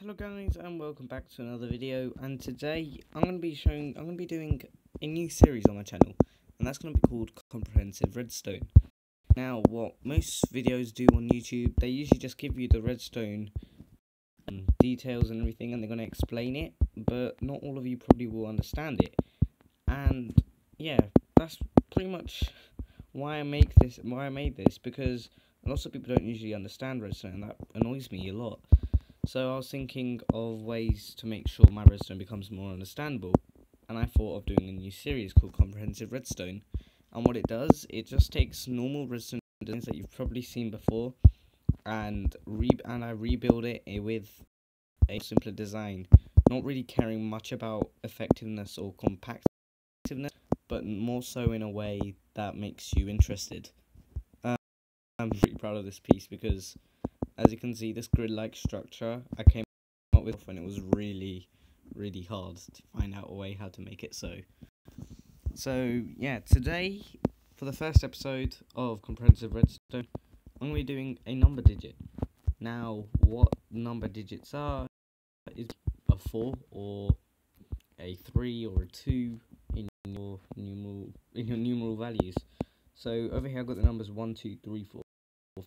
Hello guys and welcome back to another video and today I'm going to be showing I'm going to be doing a new series on my channel and that's going to be called Comprehensive Redstone. Now what most videos do on YouTube they usually just give you the redstone um, details and everything and they're going to explain it but not all of you probably will understand it and yeah that's pretty much why I make this why I made this because lots of people don't usually understand redstone and that annoys me a lot. So I was thinking of ways to make sure my redstone becomes more understandable, and I thought of doing a new series called Comprehensive Redstone. And what it does, it just takes normal redstone designs that you've probably seen before, and re and I rebuild it with a simpler design, not really caring much about effectiveness or compactness, but more so in a way that makes you interested. Um, I'm pretty proud of this piece because as you can see, this grid-like structure I came up with and it was really, really hard to find out a way how to make it so. So, yeah, today, for the first episode of Comprehensive Redstone, I'm going to be doing a number digit. Now, what number digits are is a 4 or a 3 or a 2 in your numeral, in your numeral values. So, over here I've got the numbers 1, 2, 3, 4,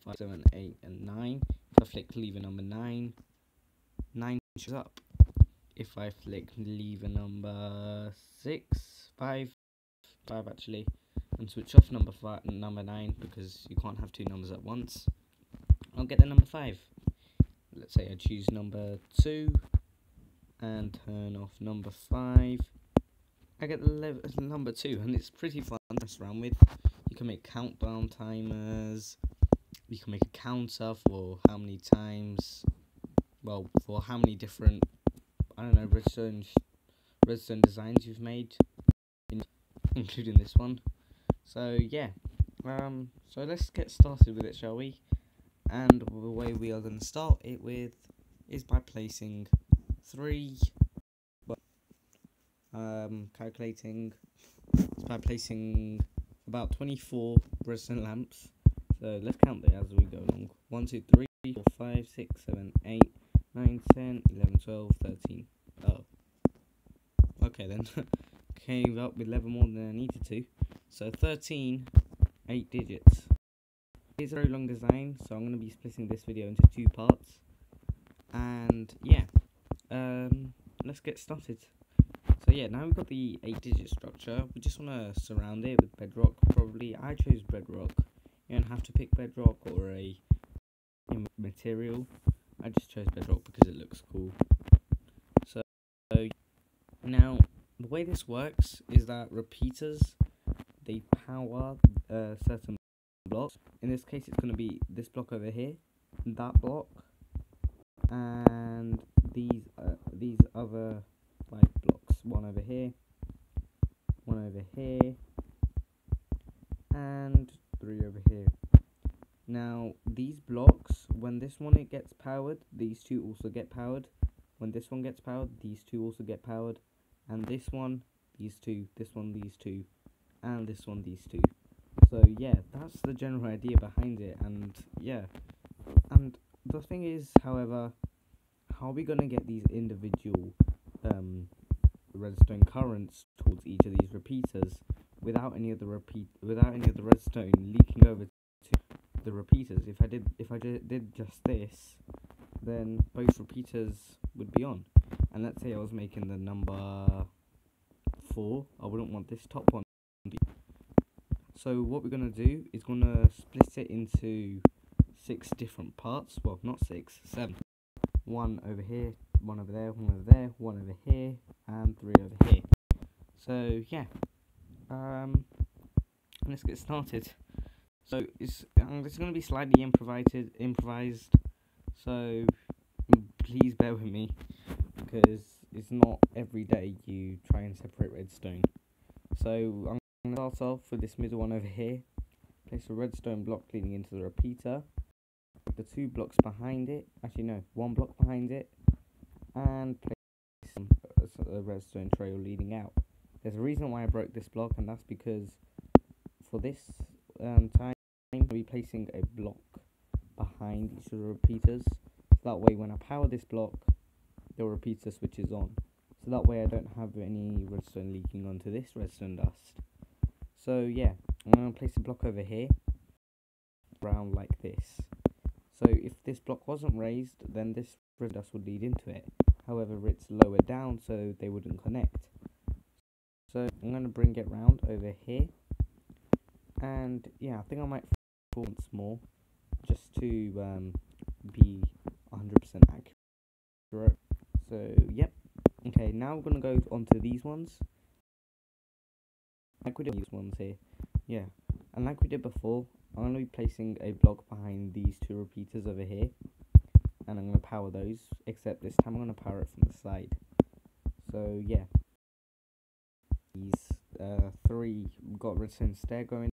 5, 7, 8, and 9. I flick lever number 9, 9 shows up. If I flick lever number 6, 5, 5 actually, and switch off number five, number 9 because you can't have two numbers at once, I'll get the number 5. Let's say I choose number 2 and turn off number 5. I get the number 2 and it's pretty fun to mess around with. You can make countdown timers, you can make a counter for how many times, well, for how many different, I don't know, redstone, redstone designs you've made, in, including this one. So yeah, um, so let's get started with it, shall we? And the way we are going to start it with is by placing three, um, calculating, by placing about 24 redstone lamps so let's count it as we go along. 1, 2, 3, 4, 5, 6, 7, 8, 9, 10, 11, 12, 13. Oh. Okay then. Came up with 11 more than I needed to. So 13, 8 digits. It's a very long design, so I'm going to be splitting this video into two parts. And yeah, um, let's get started. So yeah, now we've got the 8 digit structure. We just want to surround it with bedrock, probably. I chose bedrock you don't have to pick bedrock or a material. I just chose bedrock because it looks cool. So, so now the way this works is that repeaters they power uh, certain blocks. In this case, it's going to be this block over here, that block, and these uh, these other five blocks. One over here, one over here, and three over here. Now, these blocks, when this one it gets powered, these two also get powered. When this one gets powered, these two also get powered. And this one, these two, this one, these two, and this one, these two. So, yeah, that's the general idea behind it. And, yeah. And the thing is, however, how are we going to get these individual um, redstone currents towards each of these repeaters without any of the repeat without any of the redstone leaking over the repeaters. If I did if I did just this, then both repeaters would be on. And let's say I was making the number four, I wouldn't want this top one. So what we're gonna do is gonna split it into six different parts. Well, not six, seven. One over here, one over there, one over there, one over here, and three over here. So yeah, um, let's get started. So it's um, it's going to be slightly improvised, improvised. So please bear with me because it's not every day you try and separate redstone. So I'm going to start off with this middle one over here. Place a redstone block leading into the repeater. The two blocks behind it, actually no, one block behind it, and place a redstone trail leading out. There's a reason why I broke this block, and that's because for this um, time, I'm going to be placing a block behind each of the repeaters. So that way, when I power this block, the repeater switches on. So that way I don't have any redstone leaking onto this redstone dust. So yeah, I'm going to place a block over here, around like this. So if this block wasn't raised, then this redstone dust would lead into it. However, it's lower down, so they wouldn't connect. So I'm going to bring it round over here. And yeah, I think I might once more, just to um, be 100% accurate. So, yep. Okay, now we're going to go on to these ones. Like we did these ones here. Yeah. And like we did before, I'm going to be placing a block behind these two repeaters over here. And I'm going to power those, except this time I'm going to power it from the side. So, yeah. These uh, three got redstone stair going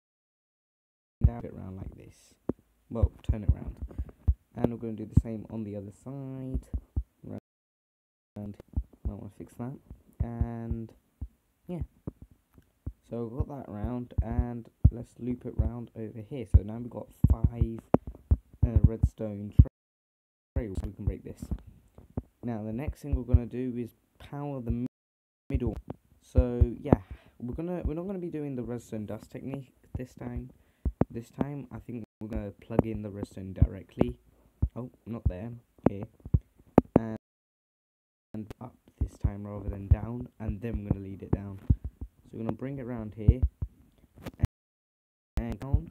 down it around like this. Well, turn it around. And we're going to do the same on the other side. And I want to fix that. And yeah. So we've got that round, and let's loop it round over here. So now we've got five uh, redstone trails, so we can break this. Now the next thing we're gonna do is power the middle. So yeah, we're gonna we're not gonna be doing the redstone dust technique this time. This time, I think we're going to plug in the redstone directly. Oh, not there. Here. And, and up this time rather than down. And then we're going to lead it down. So we're going to bring it around here. And down.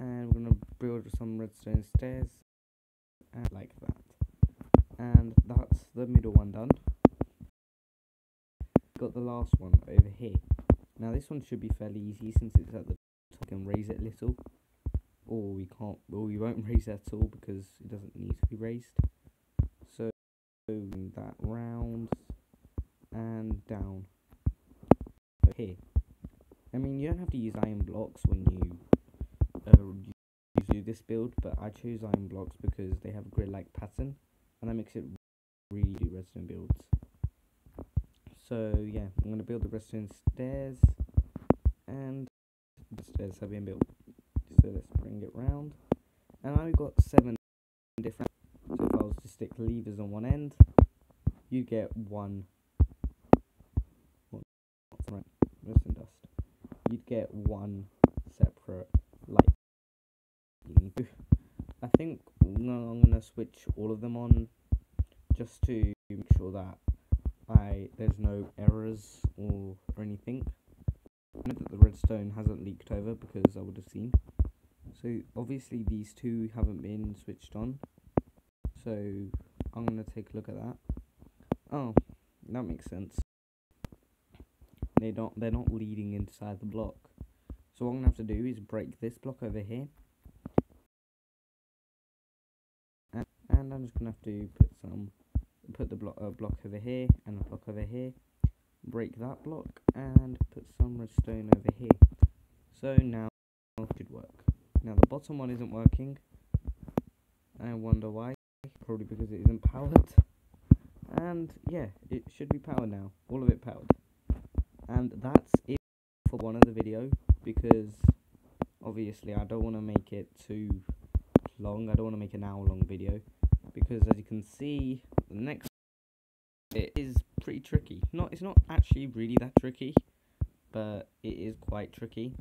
And we're going to build some redstone stairs. And like that. And that's the middle one done. Got the last one over here. Now this one should be fairly easy since it's at the can raise it a little. Or we can't or we won't raise it at all because it doesn't need to be raised. So that round and down. Here. I mean you don't have to use iron blocks when you uh, do this build but I choose iron blocks because they have a grid like pattern and that makes it really do redstone builds. So yeah I'm to build the redstone stairs and stairs have been built. So let's bring it round. And now we've got seven different. So if I was to stick levers on one end, you get one. redstone dust. You'd get one separate light. I think no, I'm gonna switch all of them on just to make sure that I there's no errors or, or anything that the redstone hasn't leaked over because I would have seen. So obviously these two haven't been switched on. So I'm going to take a look at that. Oh, that makes sense. They don't they're not leading inside the block. So what I'm going to have to do is break this block over here. And, and I'm just going to have to put some put the block uh, block over here and a block over here break that block and put some redstone over here. So now it should work. Now the bottom one isn't working. I wonder why. Probably because it isn't powered. And yeah, it should be powered now. All of it powered. And that's it for one of the video because obviously I don't want to make it too long. I don't want to make an hour long video because as you can see, the next it is pretty tricky. Not, it's not actually really that tricky, but it is quite tricky.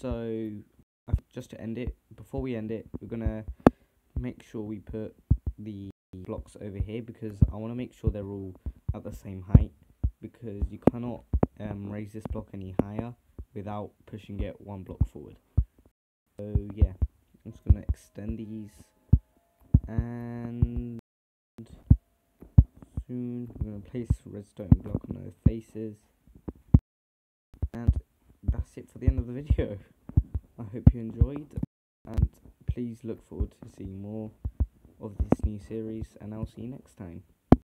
So, just to end it, before we end it, we're gonna make sure we put the blocks over here because I want to make sure they're all at the same height because you cannot um, raise this block any higher without pushing it one block forward. So yeah, I'm just gonna extend these and soon. We're going to place redstone block on those faces. And that's it for the end of the video. I hope you enjoyed and please look forward to seeing more of this new series and I'll see you next time.